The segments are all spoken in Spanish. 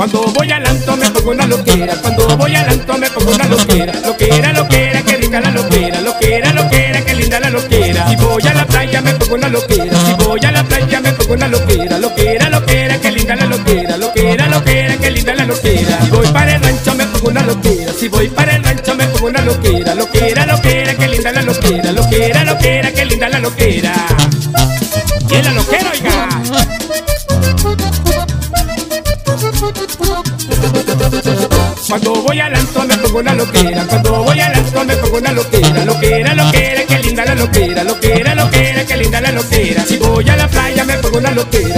Cuando voy al alto me pongo una loquera, cuando voy al alto me pongo una loquera, loquera, loquera, que rica la loquera, loquera, loquera, que linda la loquera. Si voy a la playa me pongo una loquera, si voy a la playa me pongo una loquera, loquera, si voy para el rancho me pongo una loquera, loquera, loquera, que linda la loquera, loquera, loquera, que linda la loquera. Y la loquera, oiga. Cuando voy al alto me pongo una loquera, cuando voy al alto me pongo una loquera, loquera, loquera, que linda la loquera, loquera, loquera, que linda la loquera. Si voy a la playa me pongo una loquera,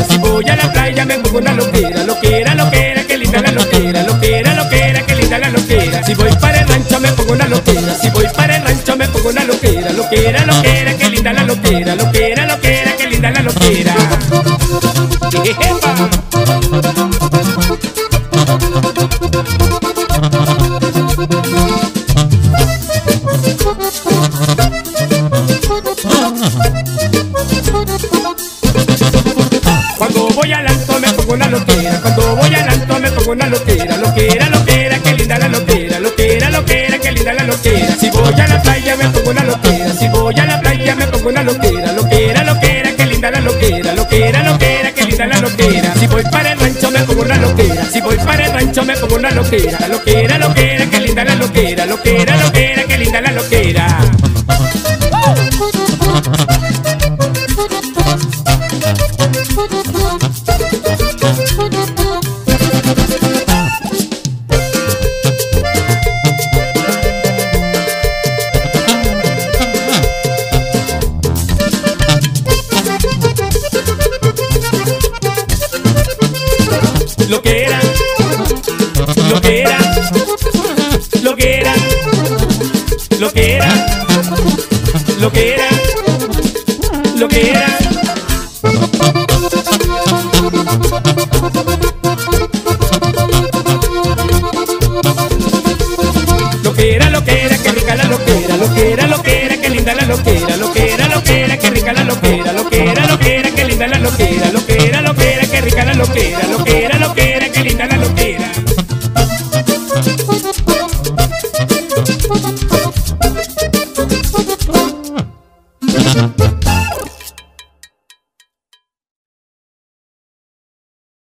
me pongo una loquera, si voy para el rancho me pongo una loquera, loquera, loquera, que linda la loquera, loquera, loquera, que linda la loquera. Cuando voy al alto me pongo una loquera, cuando voy al alto me pongo una loquera, loquera, loquera, loquera, que linda la loquera, loquera, loquera, que linda la loquera. Si voy para el rancho me pongo una loquera, si voy para el rancho me pongo una loquera, loquera, loquera, que linda la loquera, loquera, loquera, que linda la loquera. You. lo que era, lo que era, lo que era, lo que era, lo que era, lo que era.